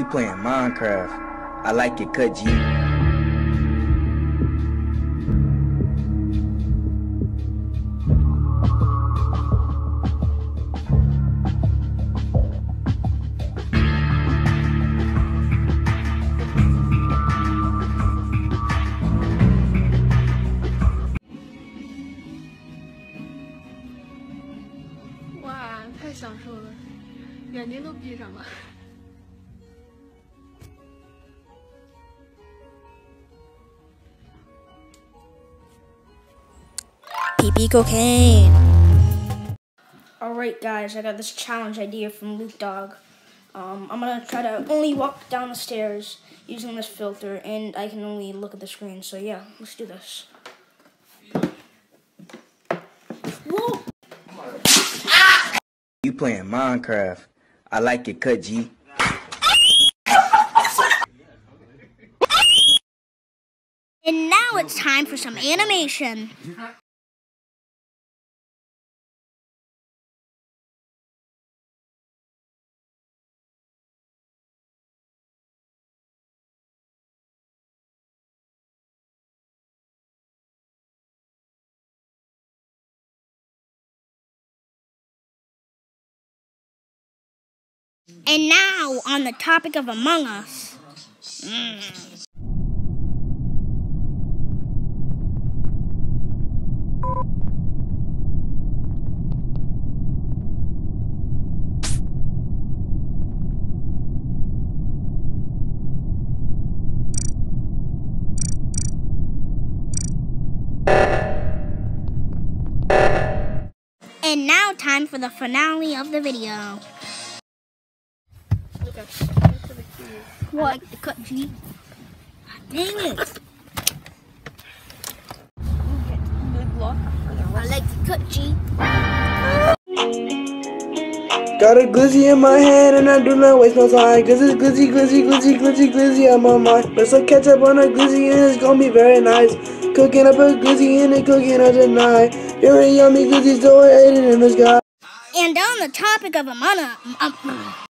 You playing Minecraft. I like it, cut G. Wow, 太享受了，眼睛都闭上了。 PP cocaine. Alright guys, I got this challenge idea from Luke Dog. Um, I'm gonna try to only walk down the stairs using this filter and I can only look at the screen. So yeah, let's do this. Whoa! You playing Minecraft. I like it, cut G. And now it's time for some animation. And now, on the topic of Among Us. Mm. And now, time for the finale of the video. Look at look the keys. Cut G. Dang it! Good luck for the I like the cut G. Got a glizzy in my hand and I do not waste no time Cause it's glizzy, glizzy, glizzy, glizzy, glizzy on my mind Put some ketchup on a glizzy and it's gonna be very nice Cooking up a glizzy and a cooking up tonight Very yummy glizzy so I ate it in the sky And on the topic of Among Us, um,